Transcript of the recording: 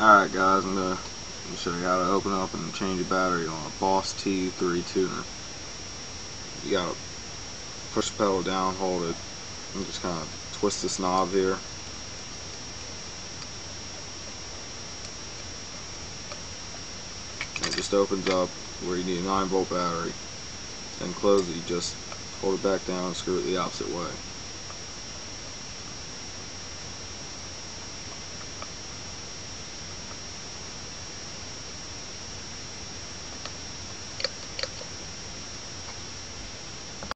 Alright guys, I'm going to show you how to open up and change a battery on a Boss TU-3 tuner. You gotta push the pedal down, hold it, and just kind of twist this knob here. It just opens up where you need a 9 volt battery. and close it, you just hold it back down and screw it the opposite way.